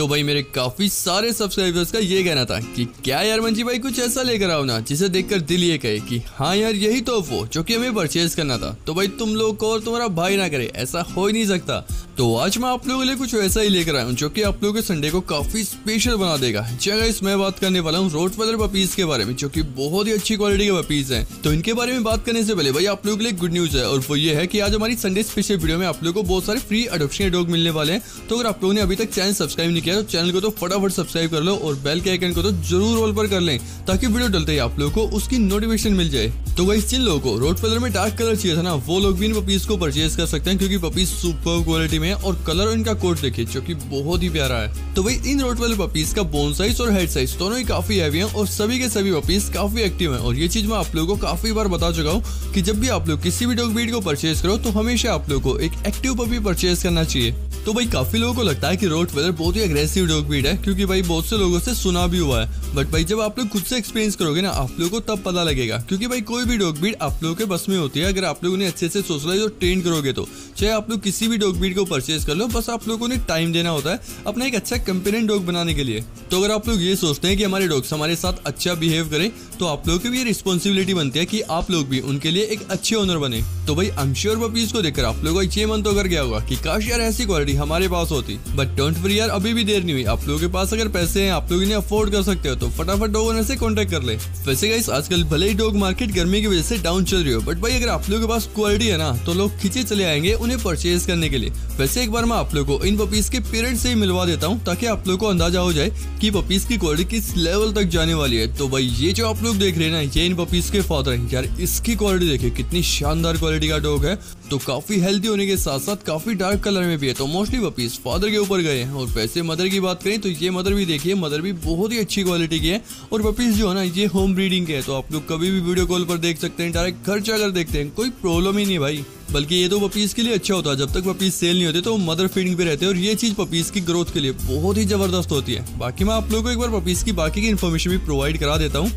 तो भाई मेरे काफ़ी सारे सब्सक्राइबर्स का ये कहना था कि क्या यार मंजी भाई कुछ ऐसा लेकर आओ ना जिसे देखकर दिल ये कहे कि हाँ यार, यही तोहफो जो कि हमें परचेज करना था। तो भाई तुम लोग को और तुम्हारा भाई ना करे, ऐसा हो ही नहीं सकता। तो आज मैं आप लोगों के लिए कुछ ऐसा ही लेकर आया हूँ, जो कि आप लोगों के संडे को काफ़ी स्पेशल बना देगा। जगह इस मैं बात करने वाला हूँ रोड वेदर पपीज के बारे में, जो कि बहुत ही अच्छी क्वालिटी के पपीज हैं। तो इनके बारे में बात करने से पहले, भाई, आप लोगों के लिए गुड न्यूज़ है, और वो ये है कि आज हमारी संडे स्पेशल वीडियो में आप लोगों को बहुत सारे फ्री अडोप्शन डॉग मिलने वाले हैं। तो अगर आप लोगों ने अभी तक चैनल सब्सक्राइब नहीं किया तो चैनल को तो फटाफट सब्सक्राइब कर लो, और बेल के आइकन को तो ज़रूर ऑल पर कर लें, ताकि वीडियो डलते ही आप लोगों को उसकी नोटिफिकेशन मिल जाए। तो वही जिन लोगों को रोड कलर में डार्क कलर चाहिए था ना, वो लोग भी इन पपीज को परचेज कर सकते हैं, क्योंकि पपीज सुपर क्वालिटी में है और कलर इनका कोट देखिए, जो कि बहुत ही प्यारा है। तो वही इन रोड वाले पपीज का बोन साइज़ और हेड साइज़ दोनों ही काफ़ी हैवी है और सभी के सभी पपीज काफ़ी एक्टिव है। और ये चीज़ मैं आप लोगों को काफ़ी बार बता चुका हूँ कि जब भी आप लोग किसी भी डॉग ब्रीड को परचेज करो तो हमेशा आप लोग को एक एक्टिव पपी परचेज करना चाहिए। तो भाई काफ़ी लोगों को लगता है कि रोड वेदर बहुत ही अग्रेसिव डॉग ब्रीड है, क्योंकि भाई बहुत से लोगों से सुना भी हुआ है। बट भाई जब आप लोग खुद से एक्सपीरियंस करोगे ना, आप लोगों को तब पता लगेगा, क्योंकि भाई कोई भी डॉग ब्रीड आप लोगों के बस में होती है। अगर आप लोगों ने अच्छे से सोशलाइज और ट्रेन करोगे तो चाहे आप लोग किसी भी डॉग ब्रीड को परचेज कर लो, बस आप लोगों ने टाइम देना होता है अपना एक अच्छा कंपेनियन डॉग बनाने के लिए। तो अगर आप लोग ये सोचते हैं कि हमारे डॉग्स हमारे साथ अच्छा बिहेव करें तो आप लोगों की भी ये रिस्पॉन्सिबिलिटी बनती है कि आप लोग भी उनके लिए एक अच्छे ओनर बने। तो भाई आई एम श्योर पपीज को देखकर आप लोगों का ये मन तो कर गया होगा कि, काश यार ऐसी क्वालिटी हमारे पास होती। बट डोंट वरी यार, अभी भी देर नहीं हुई। आप लोगों के पास अगर पैसे हैं, आप लोग इन्हें अफोर्ड कर सकते हो तो फटाफट डॉग ओनर से कॉन्टेक्ट कर ले। वैसे गाइस आजकल भले ही डॉग मार्केट गर्मी की वजह से डाउन चल रही हो बट भाई, अगर आप लोगों के पास क्वालिटी है ना तो लोग खींचे चले आएँगे उन्हें परचेज करने के लिए। वैसे एक बार मैं आप लोगों को इन पपीज के पेरेंट्स से ही मिलवा देता हूँ, ताकि आप लोग को अंदाज़ा हो जाए कि पपीज की क्वालिटी किस लेवल तक जाने वाली है। तो भाई, ये जो आप लोग देख रहे हैं ना, ये इन पपीज के फादर हैं। यार, इसकी क्वालिटी देखिए, कितनी शानदार क्वालिटी का डॉग है। तो काफ़ी हेल्दी होने के साथ साथ काफ़ी डार्क कलर में भी है। तो मोस्टली पपीज फादर के ऊपर गए हैं। और वैसे मदर की बात करें तो ये मदर भी देखिए मदर भी बहुत ही अच्छी क्वालिटी की है। और पपीज जो है ना, ये होम ब्रीडिंग के है। तो आप लोग कभी भी वीडियो कॉल पर देख सकते हैं डायरेक्ट घर जाकर देखते हैं। कोई प्रॉब्लम ही नहीं भाई। बल्कि ये तो पपीज के लिए अच्छा होता है। जब तक पपीज सेल नहीं होते तो मदर फीडिंग पे रहते हैं और ये चीज़ पपीज की ग्रोथ के लिए बहुत ही ज़बरदस्त होती है। बाकी मैं आप लोगों को एक बार पपीज की बाकी की इन्फॉर्मेशन भी प्रोवाइड करा देता हूँ।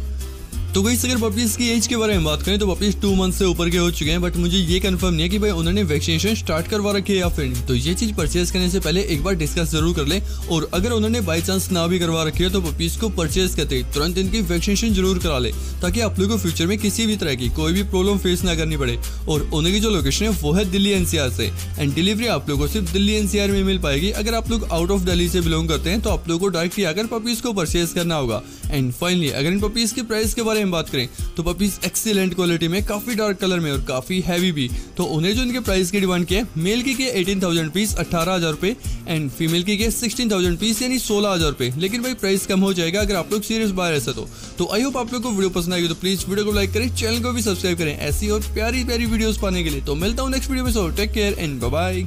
तो गई अगर पपीज की एज के बारे में बात करें तो पपीज टू मंथ से ऊपर के हो चुके हैं बट मुझे ये कंफर्म नहीं है कि भाई उन्होंने वैक्सीनेशन स्टार्ट करवा रखी है या फिर नहीं। तो ये चीज़ परचेज करने से पहले एक बार डिस्कस ज़रूर कर ले, और अगर उन्होंने बाई चांस ना भी करवा रखी है तो पपीज को परचेज करते तुरंत इनकी वैक्सीनेशन ज़रूर करा ले, ताकि आप लोग को फ्यूचर में किसी भी तरह की कोई भी प्रॉब्लम फेस ना करनी पड़े। और उन्हें की जो लोकेशन है, वो है दिल्ली एनसीआर से एंड डिलीवरी आप लोगों को सिर्फ़ दिल्ली एनसीआर में मिल पाएगी। अगर आप लोग आउट ऑफ़ दिल्ली से बिलोंग करते हैं तो आप लोग को डायरेक्टली आकर पपीज को परचेज करना होगा। एंड फाइनली अगर इन पपीज के प्राइस के बारे में बात करें तो पपीज एक्सीलेंट क्वालिटी में काफ़ी डार्क कलर में और काफ़ी हैवी भी। तो उन्हें जो इनके प्राइस की डिमांड किया मेल की के एटीन थाउज़ेंड पीस अठारह हज़ार रुपए एंड फीमेल की के सिक्सटीन थाउज़ेंड पीस यानी सोलह हज़ार रुपए। लेकिन भाई प्राइस कम हो जाएगा अगर आप लोग सीरियस बाय ऐसा तो। तो आई होप आप लोग को वीडियो पसंद आएगी तो प्लीज़ वीडियो को लाइक करें चैनल को भी सब्सक्राइब करें, ऐसी और प्यारी प्यारी वीडियोस पाने के लिए। तो मिलता हूँ नेक्स्ट वीडियो में so take care and bye